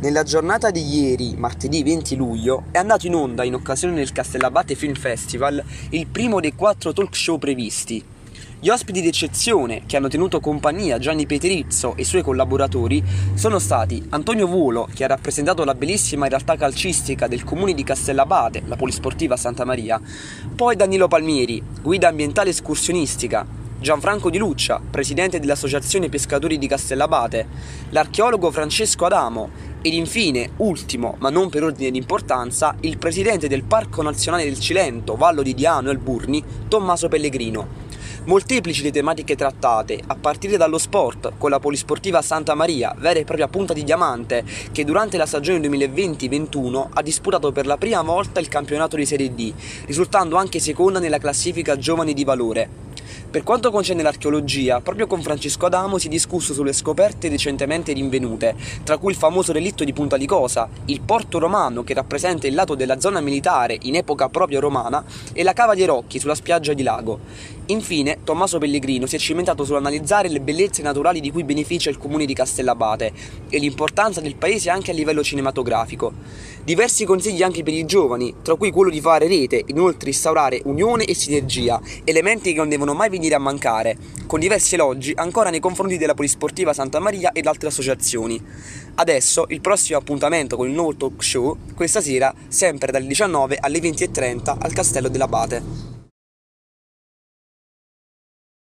Nella giornata di ieri, martedì 20 luglio, è andato in onda, in occasione del Castellabate Film Festival, il primo dei quattro talk show previsti. Gli ospiti d'eccezione che hanno tenuto compagnia Gianni Peterizzo e i suoi collaboratori sono stati Antonio Vuolo, che ha rappresentato la bellissima realtà calcistica del comune di Castellabate, la polisportiva Santa Maria, poi Danilo Palmieri, guida ambientale escursionistica, Gianfranco Di Luccia, presidente dell'Associazione Pescatori di Castellabate, l'archeologo Francesco Adamo ed infine, ultimo ma non per ordine di importanza, il presidente del Parco Nazionale del Cilento, Vallo di Diano e Alburni, Tommaso Pellegrino. Molteplici le tematiche trattate, a partire dallo sport, con la polisportiva Santa Maria, vera e propria punta di diamante, che durante la stagione 2020-21 ha disputato per la prima volta il campionato di Serie D, risultando anche seconda nella classifica giovani di valore. Per quanto concerne l'archeologia, proprio con Francesco Adamo si è discusso sulle scoperte recentemente rinvenute, tra cui il famoso relitto di Punta di Cosa, il porto romano che rappresenta il lato della zona militare in epoca proprio romana e la cava dei Rocchi sulla spiaggia di Lago. Infine, Tommaso Pellegrino si è cimentato sull'analizzare le bellezze naturali di cui beneficia il comune di Castellabate e l'importanza del paese anche a livello cinematografico. Diversi consigli anche per i giovani, tra cui quello di fare rete, inoltre instaurare unione e sinergia, elementi che non devono mai venire a mancare, con diversi elogi ancora nei confronti della Polisportiva Santa Maria ed altre associazioni. Adesso il prossimo appuntamento con il nuovo talk show, questa sera, sempre dalle 19 alle 20.30 al Castello dell'Abate.